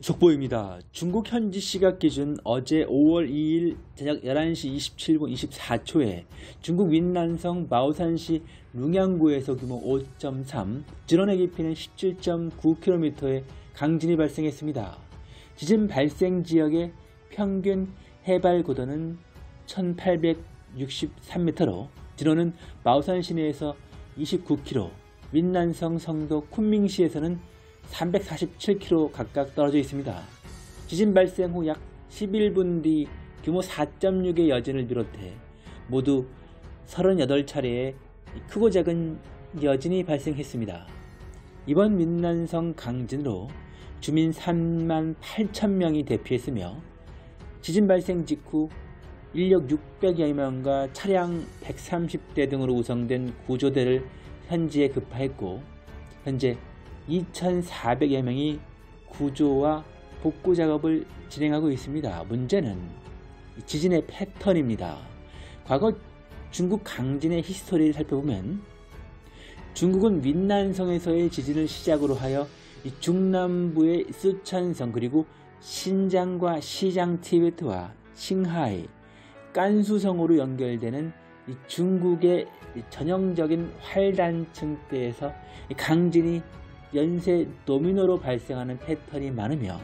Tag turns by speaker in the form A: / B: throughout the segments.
A: 속보입니다. 중국 현지 시각 기준 어제 5월 2일 저녁 11시 27분 24초에 중국 윈난성 마오산시 룽양구에서 규모 5.3, 진원의 깊이는 17.9km의 강진이 발생했습니다. 지진 발생 지역의 평균 해발 고도는 1863m로 진원은 마오산 시내에서 29km, 윈난성 성도 쿤밍시에서는 347km 각각 떨어져 있습니다. 지진 발생 후 약 11분 뒤 규모 4.6의 여진을 비롯해 모두 38차례의 크고 작은 여진이 발생했습니다. 이번 민난성 강진으로 주민 3만 8천 명이 대피했으며 지진 발생 직후 인력 600여 명과 차량 130대 등으로 구성된 구조대를 현지에 급파했고 현재 2,400여 명이 구조와 복구 작업을 진행하고 있습니다. 문제는 지진의 패턴입니다. 과거 중국 강진의 history를 살펴보면 중국은 윈난성에서의 지진을 시작으로 하여 중남부의 쓰촨성 그리고 신장과 시장 티베트와 칭하이, 깐수성으로 연결되는 중국의 전형적인 활단층대에서 강진이 연쇄 도미노로 발생하는 패턴이 많으며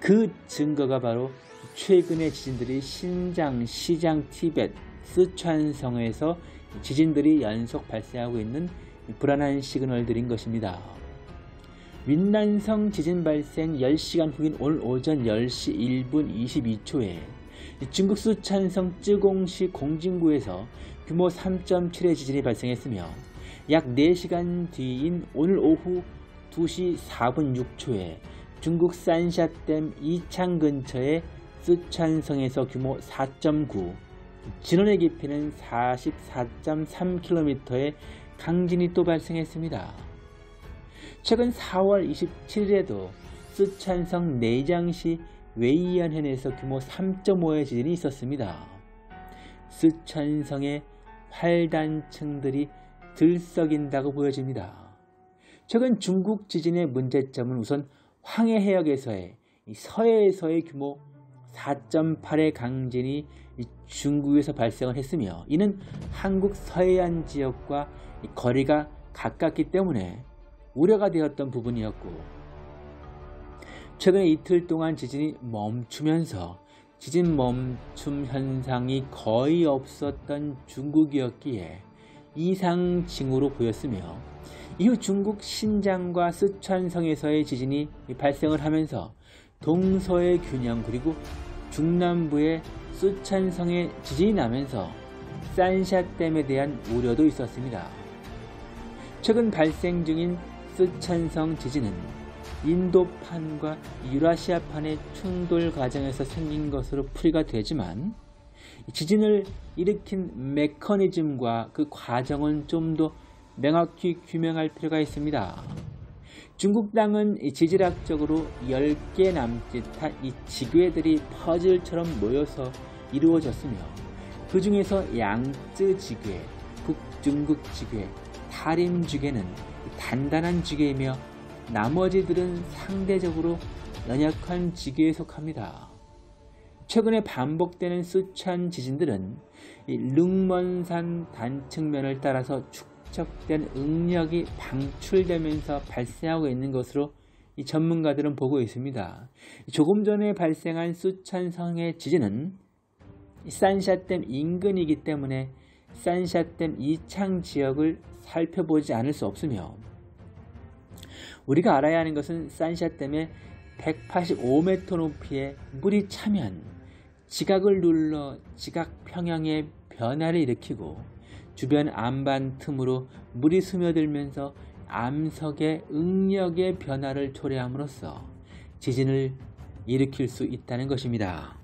A: 그 증거가 바로 최근의 지진들이 신장, 시장, 티벳, 스촨성에서 지진들이 연속 발생하고 있는 불안한 시그널들인 것입니다. 윈난성 지진 발생 10시간 후인 오늘 오전 10시 1분 22초에 중국 수촨성 쯔공시 공진구에서 규모 3.7의 지진이 발생했으며 약 4시간 뒤인 오늘 오후 2시 4분 6초에 중국 산샤댐 이창 근처의 쓰촨성에서 규모 4.9, 진원의 깊이는 44.3km의 강진이 또 발생했습니다. 최근 4월 27일에도 쓰촨성 내장시 웨이안현에서 규모 3.5의 지진이 있었습니다. 쓰촨성의 활단층들이 들썩인다고 보여집니다. 최근 중국 지진의 문제점은 우선 황해 해역에서의 서해에서의 규모 4.8의 강진이 중국에서 발생을 했으며 이는 한국 서해안 지역과 거리가 가깝기 때문에 우려가 되었던 부분이었고 최근 이틀 동안 지진이 멈추면서 지진 멈춤 현상이 거의 없었던 중국이었기에 이상 징후로 보였으며 이후 중국 신장과 쓰촨성에서의 지진이 발생을 하면서 동서의 균형 그리고 중남부의 쓰촨성의 지진이 나면서 산샤댐에 대한 우려도 있었습니다. 최근 발생 중인 쓰촨성 지진은 인도판과 유라시아판의 충돌 과정에서 생긴 것으로 풀이가 되지만 지진을 일으킨 메커니즘과 그 과정은 좀 더 명확히 규명할 필요가 있습니다. 중국 땅은 지질학적으로 10개 남짓한 이 지괴들이 퍼즐처럼 모여서 이루어졌으며 그 중에서 양쯔 지괴, 북중국 지괴, 타림 지괴는 단단한 지괴이며 나머지들은 상대적으로 연약한 지괴에 속합니다. 최근에 반복되는 수천 지진들은 릉먼산 단층면을 따라서 축적된 응력이 방출되면서 발생하고 있는 것으로 전문가들은 보고 있습니다. 조금 전에 발생한 수천성의 지진은 산샤댐 인근이기 때문에 산샤댐 이창 지역을 살펴보지 않을 수 없으며 우리가 알아야 하는 것은 산샤댐의 185m 높이의 물이 차면 지각을 눌러 지각 평형의 변화를 일으키고 주변 암반 틈으로 물이 스며들면서 암석의 응력의 변화를 초래함으로써 지진을 일으킬 수 있다는 것입니다.